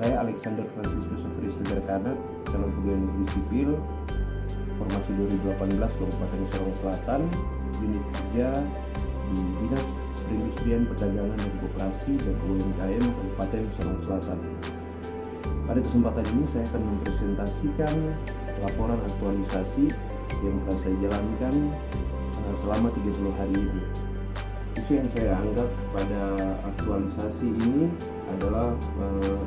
Saya Alexander Franciscus Sofris Tegarkana, calon pegawai negeri sipil, formasi 2018 Kabupaten Sorong Selatan, unit kerja di Dinas Perindustrian Perdagangan dan Koperasi dan UMKM Kabupaten Sorong Selatan. Pada kesempatan ini saya akan mempresentasikan laporan aktualisasi yang telah saya jalankan uh, selama 30 hari ini. Isu yang saya anggap pada aktualisasi ini adalah uh,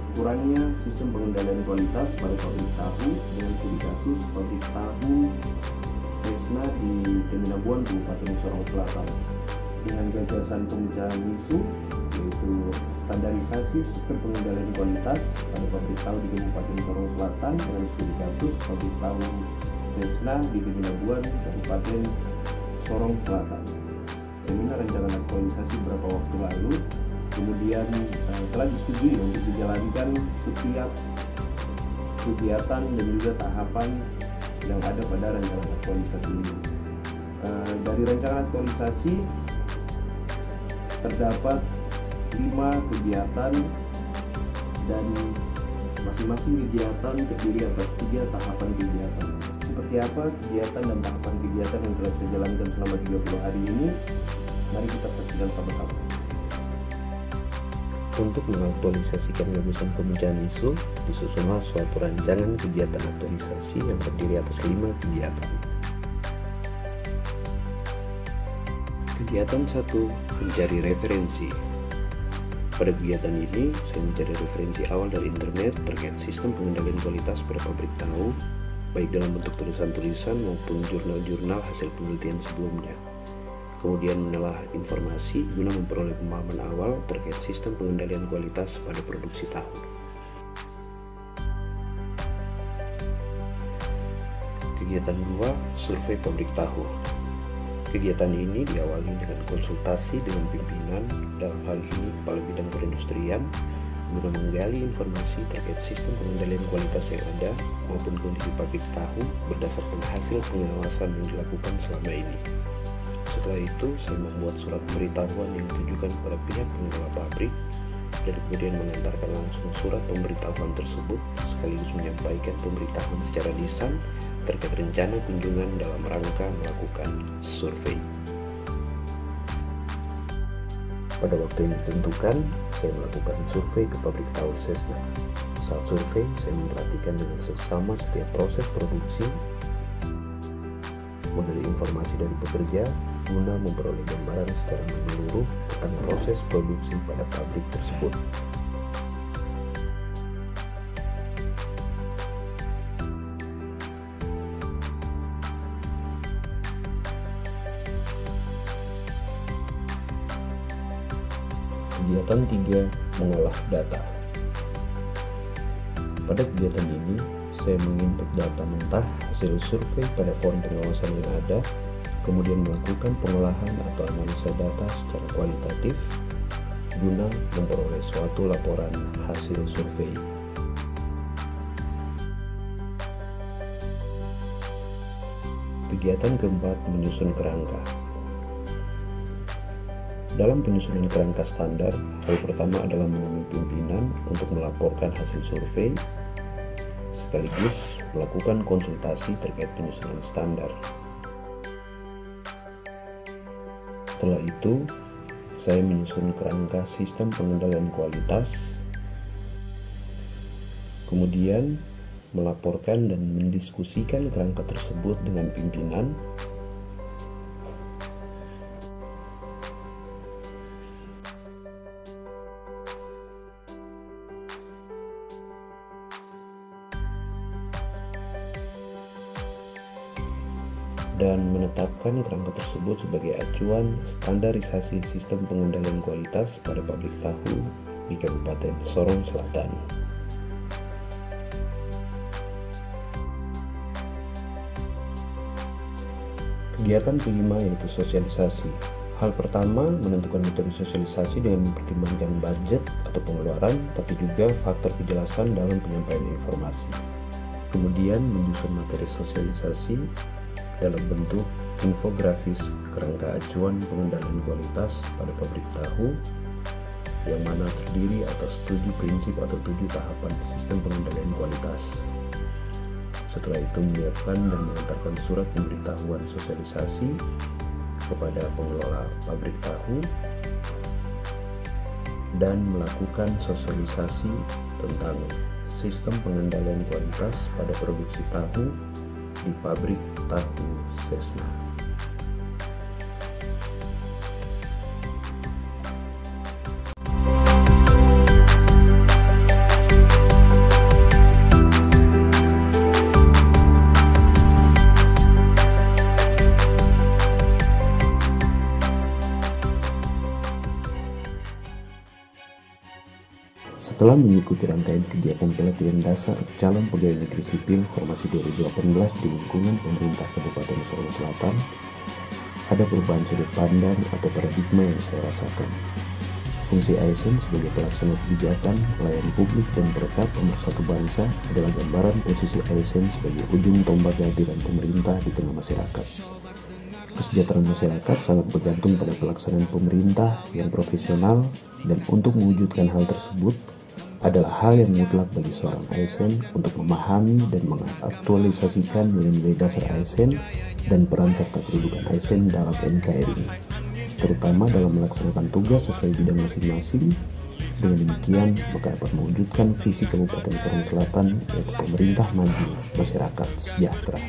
sistem pengendalian kualitas pada pabrik tahu dengan studi kasus pabrik tahu Sesna di Teminabuan, Kabupaten Sorong Selatan dengan gagasan pemecahan isu yaitu standarisasi sistem pengendalian kualitas pada pabrik tahu di Kabupaten Sorong Selatan dengan studi kasus pabrik tahu Sesna di Teminabuan, Kabupaten Sorong Selatan. Seminar rancangan aktualisasi beberapa waktu lalu kemudian uh, telah disetujui untuk dijalankan setiap kegiatan dan juga tahapan yang ada pada rancangan aktualisasi ini. Uh, dari rancangan aktualisasi terdapat lima kegiatan dan masing-masing kegiatan terdiri atas tiga tahapan kegiatan. Seperti apa kegiatan dan tahapan kegiatan yang telah saya jalankan selama 30 hari ini? Mari kita saksikan sama-sama. Untuk mengaktualisasikan gagasan pemecahan isu, disusunlah suatu rancangan kegiatan aktualisasi yang terdiri atas lima kegiatan. Kegiatan 1. Mencari referensi Pada kegiatan ini, saya mencari referensi awal dari internet terkait sistem pengendalian kualitas pada pabrik tahu, baik dalam bentuk tulisan-tulisan maupun jurnal-jurnal hasil penelitian sebelumnya. Kemudian menelah informasi guna memperoleh pemahaman awal terkait sistem pengendalian kualitas pada produksi tahu. Kegiatan 2. Survei pabrik tahu Kegiatan ini diawali dengan konsultasi dengan pimpinan dalam hal ini Kepala Bidang Perindustrian guna menggali informasi terkait sistem pengendalian kualitas yang ada maupun kondisi pabrik tahu berdasarkan hasil pengawasan yang dilakukan selama ini. Setelah itu, saya membuat surat pemberitahuan yang ditujukan kepada pihak pengelola pabrik dan kemudian mengantarkan langsung surat pemberitahuan tersebut sekaligus menyampaikan pemberitahuan secara lisan terkait rencana kunjungan dalam rangka melakukan survei. Pada waktu yang ditentukan, saya melakukan survei ke pabrik tahu Sesna. Saat survei, saya memperhatikan dengan seksama setiap proses produksi, menggali informasi dari pekerja, guna memperoleh gambaran secara menyeluruh tentang proses produksi pada pabrik tersebut. Kegiatan 3 mengolah data. Pada kegiatan ini, saya menginput data mentah hasil survei pada form pengawasan yang ada, kemudian melakukan pengolahan atau analisa data secara kualitatif guna memperoleh suatu laporan hasil survei. Kegiatan keempat menyusun kerangka. Dalam penyusunan kerangka standar, hal pertama adalah menemui pimpinan untuk melaporkan hasil survei, sekaligus melakukan konsultasi terkait penyusunan standar. Setelah itu, saya menyusun kerangka sistem pengendalian kualitas, kemudian melaporkan dan mendiskusikan kerangka tersebut dengan pimpinan dan menetapkan kerangka tersebut sebagai acuan standarisasi sistem pengendalian kualitas pada pabrik tahu di Kabupaten Sorong Selatan. Kegiatan kelima yaitu sosialisasi. Hal pertama, menentukan metode sosialisasi dengan mempertimbangkan budget atau pengeluaran, tapi juga faktor kejelasan dalam penyampaian informasi. Kemudian menyusun materi sosialisasi dalam bentuk infografis kerangka acuan pengendalian kualitas pada pabrik tahu yang mana terdiri atas tujuh prinsip atau tujuh tahapan sistem pengendalian kualitas. Setelah itu menyiapkan dan mengantarkan surat pemberitahuan sosialisasi kepada pengelola pabrik tahu dan melakukan sosialisasi tentang sistem pengendalian kualitas pada produksi tahu di pabrik tahu Sesna. Setelah mengikuti rangkaian kegiatan pelatihan dasar calon pegawai negeri sipil formasi 2018 di lingkungan pemerintah Kabupaten Sorong Selatan, ada perubahan sudut pandang atau paradigma yang saya rasakan. Fungsi ASN sebagai pelaksana kebijakan, pelayan publik, dan perekat satu bangsa adalah gambaran posisi ASN sebagai ujung tombak kehadiran pemerintah di tengah masyarakat. Kesejahteraan masyarakat sangat bergantung pada pelaksanaan pemerintah yang profesional dan untuk mewujudkan hal tersebut adalah hal yang mutlak bagi seorang ASN untuk memahami dan mengaktualisasikan nilai-nilai dasar ASN dan peran serta kedudukan ASN dalam NKRI, terutama dalam melaksanakan tugas sesuai bidang masing-masing. Dengan demikian, maka dapat mewujudkan visi Kabupaten Sorong Selatan yaitu pemerintah maju, masyarakat sejahtera.